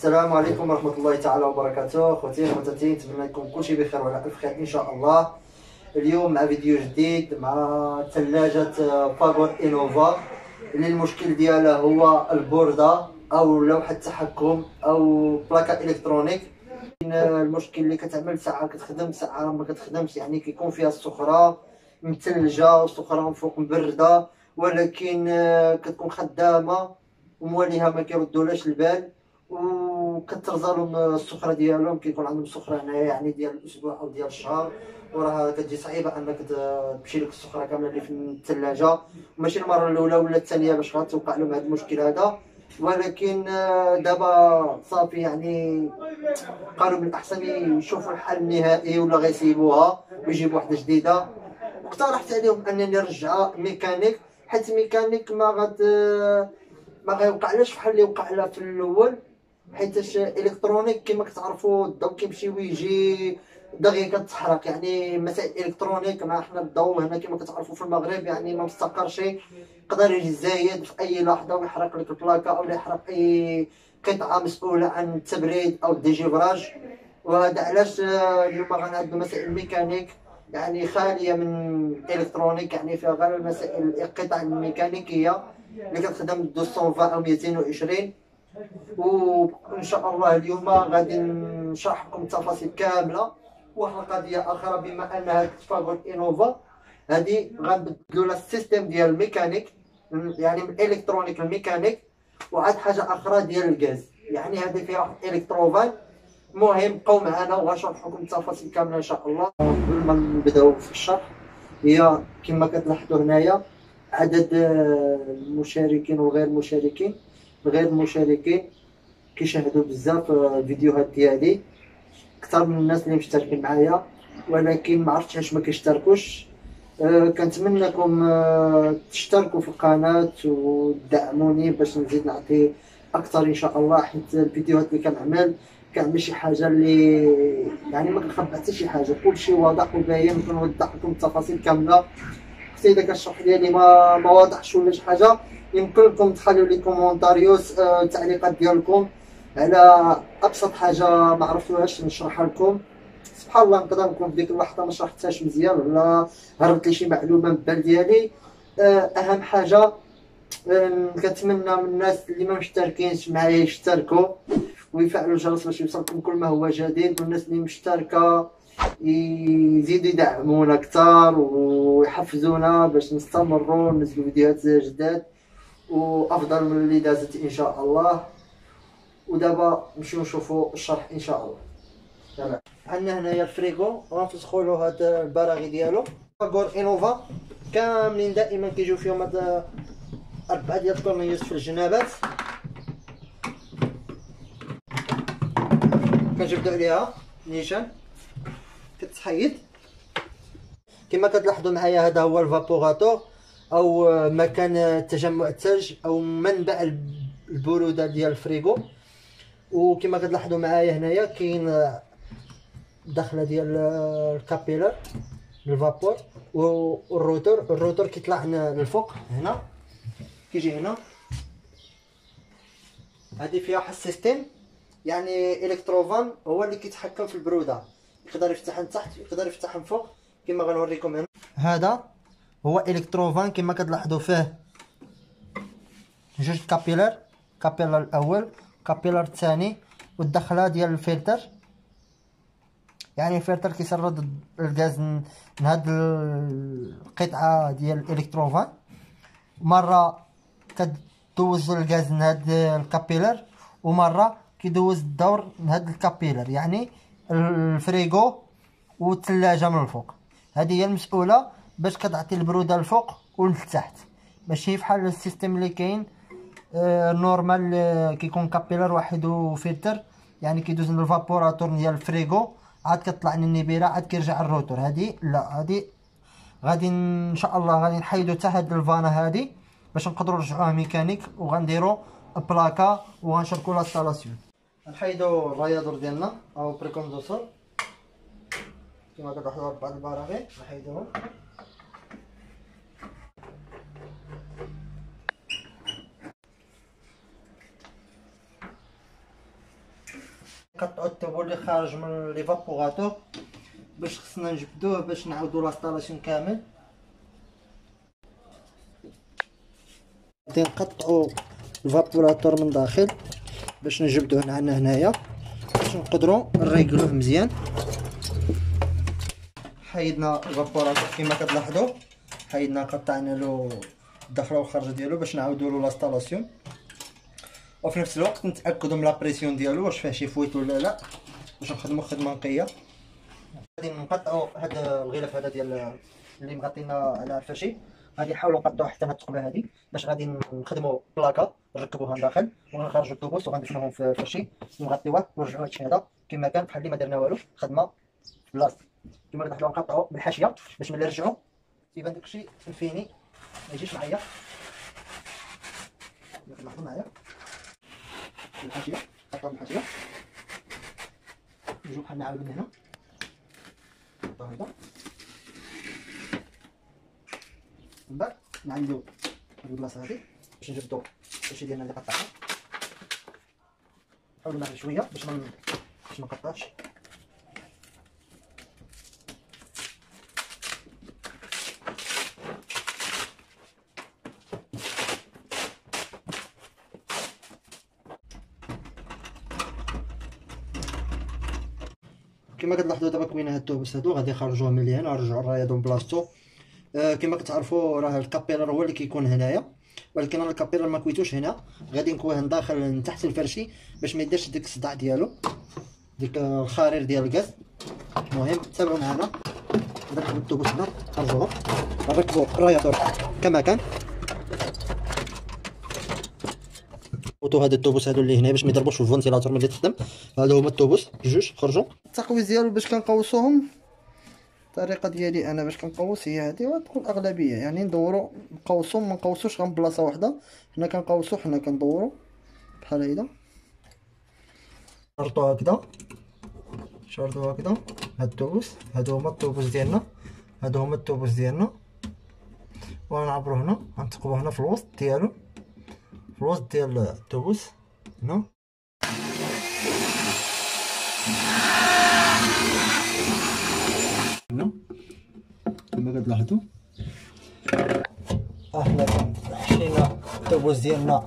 السلام عليكم ورحمة الله تعالى وبركاته. خوتي خواتاتي نتمنى لكم كلشي بخير وعلى ألف خير إن شاء الله. اليوم مع فيديو جديد مع ثلاجة فاغور إنوفا. اللي المشكل ديالها هو البوردة أو لوحة التحكم أو بلاكا إلكترونيك. المشكل اللي كتعمل ساعة كتخدم ساعة ما كتخدمش يعني كيكون فيها السخرة متلجة والسخرة من فوق مبردة. ولكن كتكون خدامة ومواليها ما كيردولاش البال. وكترزالهم السخرة ديالهم كيكون عندهم سخرة هنايا يعني ديال الأسبوع أو ديال الشهر. وراه كتجي صعيبة أنك تمشي لك السخرة كاملة اللي في الثلاجة. ماشي المرة الأولى ولا الثانية باش غتوقع لهم هذا المشكل هذا. ولكن دابا صافي يعني قالوا من الأحسن يشوفوا الحل النهائي ولا غيسيبوها ويجيبوا واحدة جديدة. اقترحت عليهم أنني نرجع ميكانيك حيت ميكانيك ما غد ما غيوقعلاش بحال اللي وقع لها في الأول. حيتاش électronique كما كتعرفوا الضوء كيمشي ويجي دغيا كتحرق. يعني مسائل électronique مع حنا الضوء هنا كما كتعرفوا في المغرب يعني ما مستقرش يقدر يجي زايد في أي لحظة ويحرق لك ال plaque أو يحرق أي قطعة مسؤولة عن التبريد أو ال dégivrage. وهذا علاش اليوم غنعدوا مسائل الميكانيك. يعني خالية من الكترونيك يعني فيها غير المسائل القطع الميكانيكية اللي كتخدم 220 أو 220 وان شاء الله اليوم غادي نشرح لكم التفاصيل كاملة. واحد القضية أخرى بما أنها تفاغل إنوفا هذه غنبدلوا لها السيستم ديال الميكانيك يعني من إلكترونيك للميكانيك وعاد حاجة أخرى ديال الغاز يعني هذه فيها واحد الكتروفان المهم بقوا معنا وغنشرح لكم التفاصيل كاملة إن شاء الله. قبل ما نبداو في الشرح هي كما كتلاحظوا هنايا عدد المشاركين وغير المشاركين. غير المشاركين كيشاهدوا بزاف الفيديوهات ديالي. أكثر من الناس اللي مشتركين معايا ولكن ما عرفتش علاش ما كيشتركوش. أه كنتمنىكم أه تشتركوا في القناة وتدعموني باش نزيد نعطي أكثر إن شاء الله حيت الفيديوهات اللي كنعمل كنعمل شي حاجة اللي يعني ما كنخبى حتى شي حاجة. كلشي واضح وباين كنوضح لكم التفاصيل كاملة. حتى إذا كان الشرح ديالي ما ما واضحش ولا شي حاجة يمكن لكم تخليو لي comentarios آه التعليقات ديالكم على أبسط حاجة ما عرفتوهاش نشرحها لكم. سبحان الله نقدر نكون في ديك اللحظة ما شرحتهاش مزيان ولا هربت لي شي معلومة من البال ديالي. آه أهم حاجة آه كنتمنى من الناس اللي ما مشتركينش معايا يشتركوا ويفعلوا الجرس باش يوصلكم كل ما هو جديد والناس اللي مشتركة يزيدوا يدعمونا أكثر ويحفزونا باش نستمروا ننزلوا فيديوهات جداد. وأفضل من اللي دازت إن شاء الله. ودابا نمشيو نشوفوا الشرح إن شاء الله. تمام عندنا هنايا الفريغو. غنفسخوا له هاد البراغي ديالو. فاغور انوفا كاملين دائما كيجيو فيهم هاد أربعة ديال ال tornillos في الجنابات. كنجبدو عليها نيشان. كتحيد كما كتلاحظوا معايا هذا هو ال évaporateur أو مكان تجمع الثلج أو منبع البرودة ديال الفريغو. وكما كتلاحظوا معايا هنايا كاين دخلة ديال الكابيلر الفابور والروتور الروتور. كيطلع للفوق هنا. كيجي هنا. هذه فيها واحد السيستيم يعني الكتروفان هو اللي كيتحكم في البرودة. يقدر يفتح من تحت يقدر يفتح من فوق. كما غنوريكم هنا. هذا هو إلكتروفان كما كتلاحظوا فيه. جوج كابيلر كابيلر الأول capillaire الثاني والدخلة ديال الفلتر. يعني الفلتر كيسرد الغاز من هاد القطعة ديال ال électrovanne. مرة كدوز الغاز من هاد ال capillaire ومرة كيدوز الدور من هاد ال capillaire يعني الفريغو والثلاجه من الفوق. هذه هي المسؤولة باش كتعطي البرودة الفوق ولتحت. ماشي بحال ال système اللي كاين آه normal آه كيكون capillaire واحد وفلتر يعني كيدوز l'évaporateur ديال الفريغو عاد كطلع من النبيره عاد كيرجع ال retour هذه لا هذه غادي إن شاء الله غادي نحيدو حتى هاد ال vanne هذه باش نقدروا نرجعوها ميكانيك وغنديرو بلاكا وغنشركو l'installation نحيدو الرياضور ديالنا أو pré-condenseur كما كتلاحظوا بعض البراغي نحيدوهم نقطعو الطوبو اللي خارج من l'évaporateur باش خصنا نجبدوه باش نعاودو l'installation كامل. غادي نقطعو l'évaporateur من داخل باش نجبدوه عندنا هنايا باش نقدروا نريقلوه مزيان. حيدنا l'évaporateur كما كتلاحظوا حيدنا قطعنا له الدخلة والخرجة ديالو باش نعاودوا له l'installation. وفي نفس الوقت نتاكدوا من la pression ديالو واش فيه شي fuite ولا لا. باش نخدموا خدمة نقيه غادي نقطعوا هذا الغلاف هذا ديال اللي مغطينا على الفاشي غادي نحاولوا نقطعوا حتى هاد الثقبه هذه باش غادي نخدموا بلاكا نركبوها لداخل ونخرجوا الطوبوس وغندفنوهم في الفاشي ونغطيوه ونرجعوا هادشي هذا كما كان بحال اللي ما درنا والو. خدمة في بلاصتو كما كتلاحظوا نقطعوا بالحاشية باش ملي نرجعوا يبان داكشي ال fini ما يجيش معايا. كتلاحظوا معايا؟ الحاشيه نقطعوا بالحاشيه نجيو بحال نعاودو من هنا. هكذا من بعد نعملو هاد البلاصة هادي باش نجبدو الشي ديالنا اللي قطعنا نحاولو نعمل شوية باش ما باش ما نقطعش. كما كتلاحظوا دابا كوينا هاد التوبس هادو غادي نخرجوه من هنا نرجعوا الرايدون بلاصتو. آه كما كتعرفوا راه ال capillaire هو اللي كيكون هنايا ولكن ال capillaire ما كويتوش هنا. غادي نكويه من داخل من تحت الفرشي باش ما يديرش ديك الصداع ديالو ديك الخرير ديال الغاز. المهم تابعوا معنا نركبوا التوبس هنا نخرجوه نركبوا الرادياتور كما كان. وتو هاد التوبوس هادو اللي هنا باش ما يضربوش في ال ventilateur ملي تخدم. هادو هما التوبوس. جوج خرجوا. التقويس ديالو باش كنقوسوهم الطريقة ديالي أنا باش كنقوس هي هادي وتكون الاغلبيه يعني ندورو نقوسو ما نقوسوش غير بلاصة واحدة حنا كنقوسو حنا كندورو. بحال هيدا. شرطو هكذا. شرطو هكذا. هاد التوبوس. هادو هما التوبوس ديالنا. هادو هما التوبوس ديالنا. ونعبرو هنا. غنتقبو هنا في الوسط ديالو. الوسط ديال التوبوس هنا هنا كما كتلاحظوا إحنا حشينا التوبوس ديالنا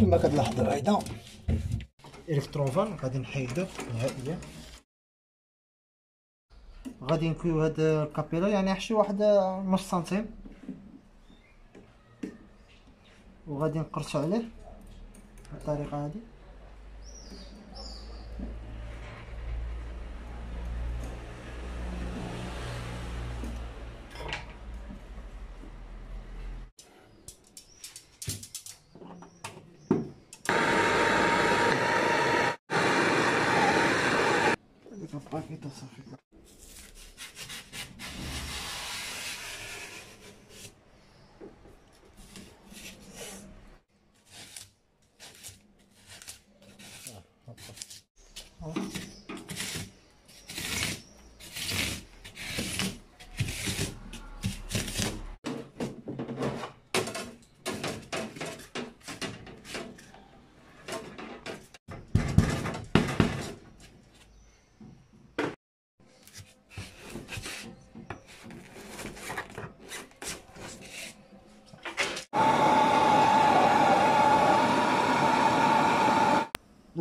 كما كتلاحظوا هيدا الكتروفان غادي نحيدو نهائيا غادي نكويو هاد الكابيلا يعني نحشي واحد نص سنتيم وغادي نقرصو عليه بالطريقة هذه صافي.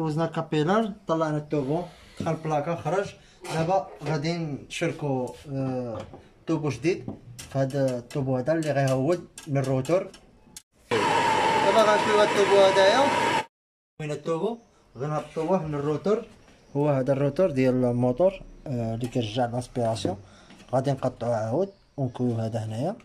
دوزنا ال capillaire طلعنا التوبو دخل البلاكا خرج. دابا غادي نشركو آه توبو جديد. هذا التوبو هذا اللي غيهود من ال retour. دابا غنشوفو التوبو هدايا. وين التوبو؟ غنهبطوه من ال retour. هو هذا ال retour ديال الموتور آه اللي كيرجع l'aspiration. غادي نقطعوه عاود ونكويو هذا هنايا.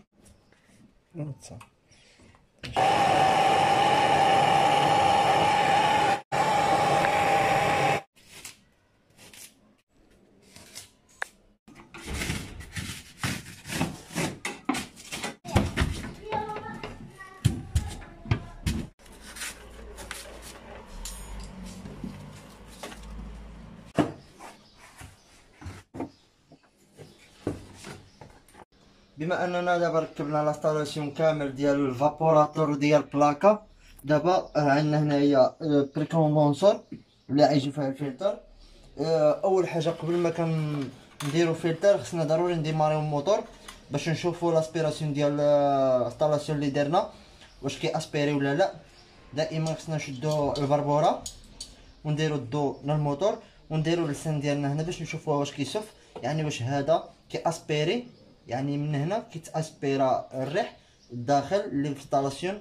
بما أننا دابا ركبنا l'installation كامل ديال l'évaporateur ديال بلاكا دابا عندنا هنايا pré-condenseur ولا يجي فيها الفلتر. أول حاجة قبل ما كنديرو فلتر خصنا ضروري نديماريو الموتور باش نشوفو l'aspiration ديال ال installation اللي درنا واش كي aspirer ولا لا. دائما خصنا نشدو البربوره ونديرو الضو للموتور ونديرو اللسان ديالنا هنا باش نشوفوه واش كيصف يعني واش هذا كي aspirer يعني من هنا كيتأسبيرا الريح في ال installation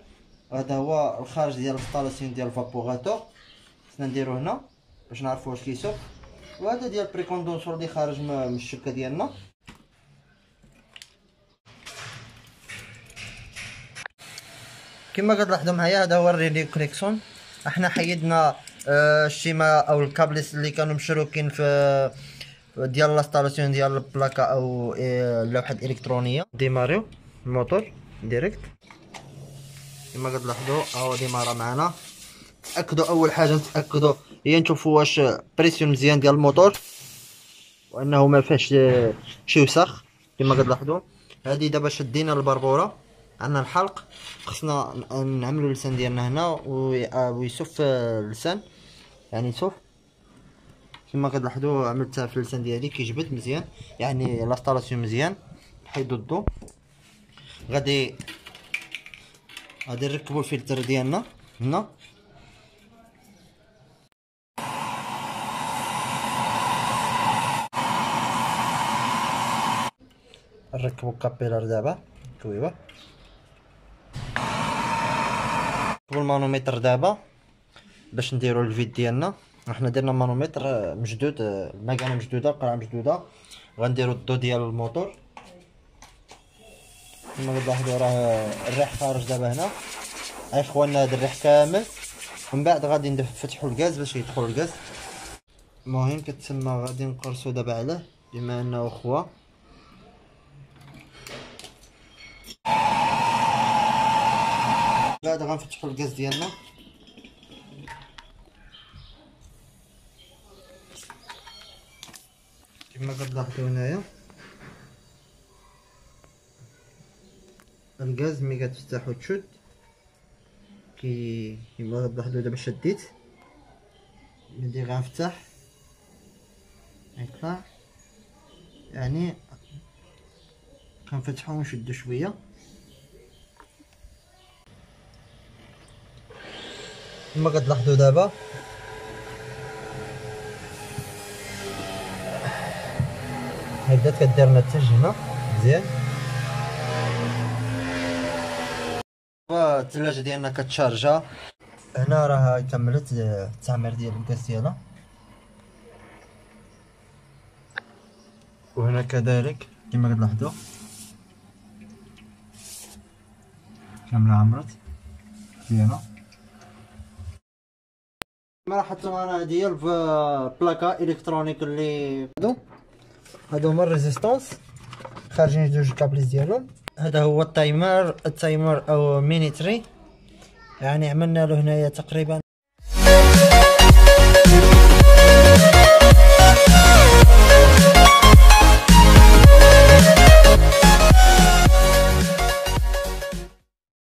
هذا هو الخارج ديال ال installation ديال l'évaporateur خصنا نديرو هنا باش نعرفو واش كيصف وهذا ديال pré-condenseur اللي خارج من الشبكة ديالنا. كما كتلاحظوا معايا هذا هو ال relais connexion. إحنا حيدنا آه، ال schéma أو ال câbles اللي كانوا مشروكين في ديال l'installation ديال البلاكا أو آه، اللوحه الالكترونيه ديماريو ال moteur direct. كما كتلاحظوا هو ديمارا معنا. تأكدوا أول حاجة تأكدوا هي نشوفوا واش pression مزيان ديال الموتور وأنه ما فيهش آه، شي وسخ. كما كتلاحظوا هذه دابا شدينا البربورة عندنا الحلق. خصنا نعملوا اللسان ديالنا هنا ويصف اللسان. يعني يصف كما كتلاحظوا عملتها في اللسان ديالي كيجبد مزيان يعني لاستالاسيون مزيان حيدو الضو غادي غادي نركبوا الفلتر ديالنا هنا. نركبوا ال capillaire دابا كويبة. ال manomètre دابا باش نديرو ال vide ديالنا. إحنا درنا manomètre مجدود المكانه مجدوده القرعه مجدوده غنديرو الضو ديال الموتور. كما كتلاحظوا راه الريح خارج دابا هنا. أي خواننا هذا الريح كامل. ومن بعد غادي نفتحوا الغاز باش يدخل الغاز. المهم كتسمى غادي نقرصو دابا عليه بما أنه خوه بعد غنفتحو الغاز ديالنا. كما كتلاحظوا هنايا. الغاز ملي كتفتح وتشد كي كيما كتلاحظوا دابا شديت. ملي غنفتح يطلع يعني كنفتحو ونشدو شوية. كما كتلاحظوا دابا. بدات كدير لنا التلج هنا مزيان. الثلاجة ديالنا كتشارجا هنا راه كملت التعمير ديال الغاز ديالها. وهنا كذلك كما كتلاحظوا كاملة عمرت مزيانه ما راح حطوا معنا هديه البلاكا électronique اللي هادو هما ال résistances خارجين جوج câbles ديالهم هذا هو ال timer ال timer أو minuterie يعني عملنا له هنايا تقريبا